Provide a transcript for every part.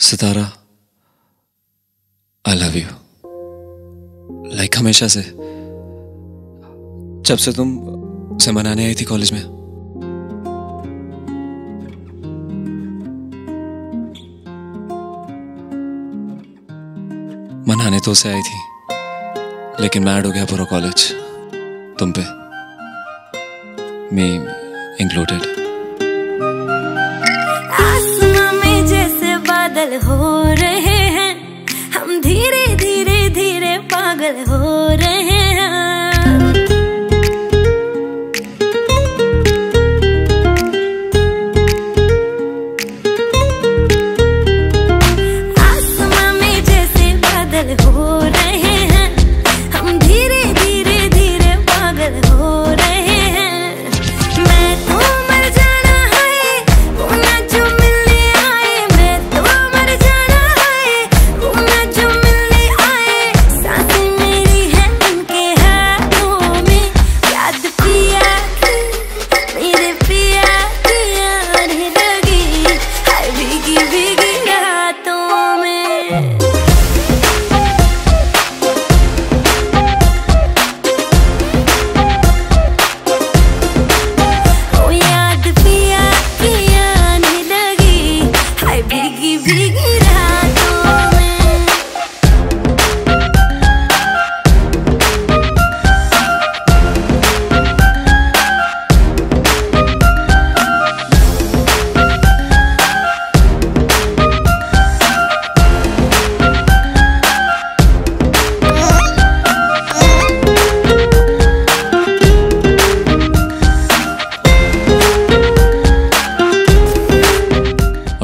Sitara I love you like हमेशा से। जब से तुम से मनाने आई थी कॉलेज में। मनाने तो उसे आई थी। लेकिन मैड हो गया पूरा कॉलेज तुम पे। मी इंक्लूडेड हो रहे हैं। हम धीरे धीरे धीरे पागल हो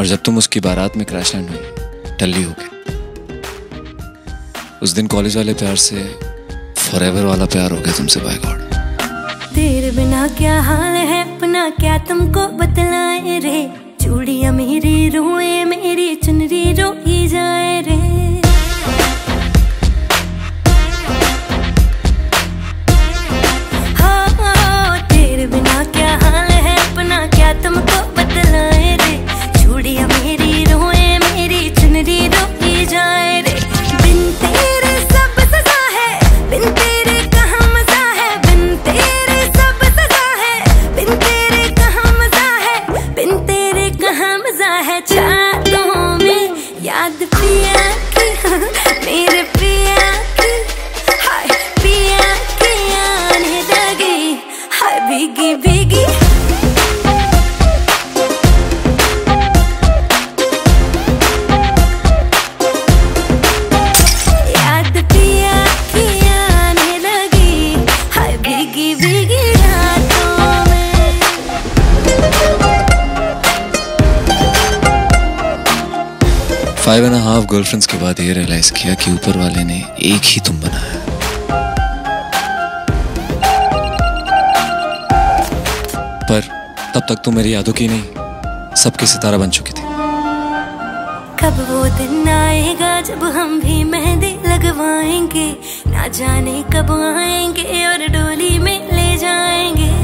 और जब तुम उसकी बारात में क्रैश लैंड हुई, टल्ली हो गए। उस दिन कॉलेज वाले प्यार से फॉरएवर वाला प्यार हो गया तुमसे बाय गॉड। तेरे बिना क्या हाल है, अपना क्या तुमको बतलाए रे? चूड़िया मेरी, रोए मेरी, चुनरी रोई जाए रे। फाइव एंड हाफ़ गर्लफ्रेंड्स के बाद ये रियलाइज़ किया कि ऊपर वाले ने एक ही तुम बनाया। पर तब तक तुम मेरी यादों की नहीं, सबके सितारा बन चुकी थी। कब वो दिन आएगा जब हम भी मेहंदी लगवाएँगे? ना जाने कब आएँगे और डोली में ले जाएँगे।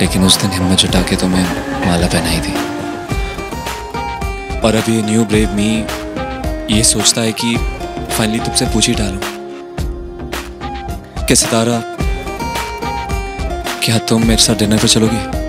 लेकिन उस दिन हिम्मत जुटा के तुम्हें माला पहनाई थी। और अभी न्यू ब्रेव मी ये सोचता है कि फाइनली तुमसे पूछ ही डालू कि सितारा, क्या तुम मेरे साथ डिनर पर चलोगी?